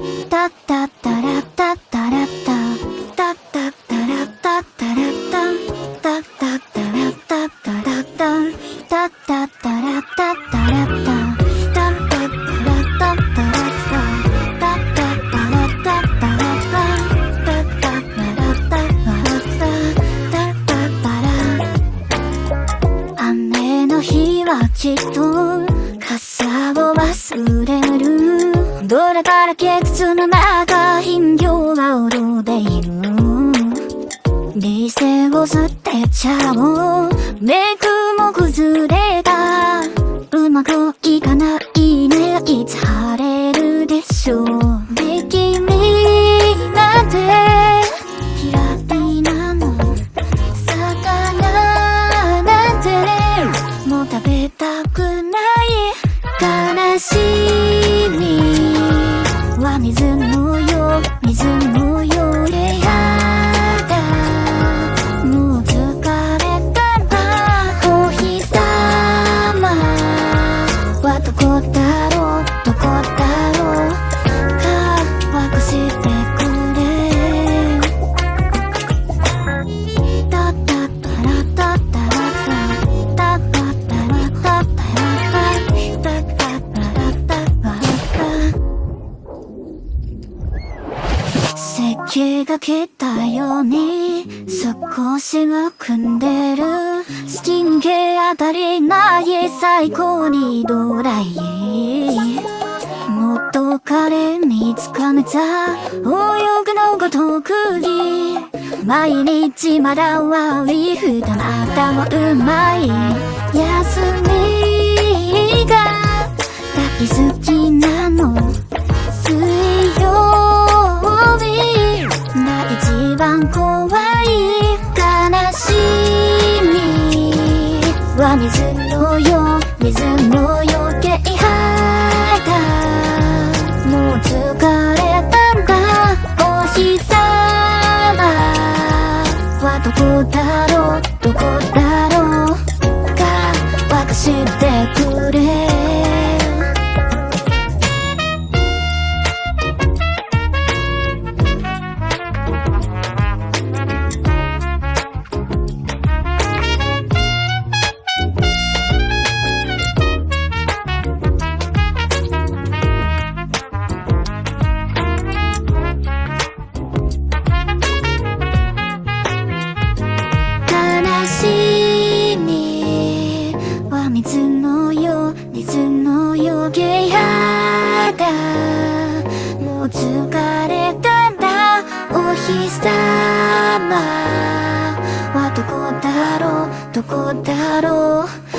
タッタッタラッタッタラッタタッタッタラッタッタラッタタッタッタラッタッタラッタタッタッタラッタッタラッタタッタッタラッタッタラッタタッタッタラッタッタラッタタッタッタラッタタッタッタラ雨の日はきっと傘を忘れるどれからけ筒の中頻尿が踊っている。理性を捨てちゃおうメイクも崩れたうまくいかないねいつ晴れるでしょう。で君なんて嫌いなの。魚なんてもう食べたくない。悲しみ咳が来たように少しむくんでる。スキンケア足りない最高にドライ。元彼見つかめた泳ぐのが特技毎日まだ悪い負担頭うまい。休みが大好きな番怖い悲しみ。は水のよ水のよけ肌もう疲れたんだ。お日様。はどこだろうのよ水のよけやだ。もう疲れたんだ。お日様はどこだろう？どこだろう？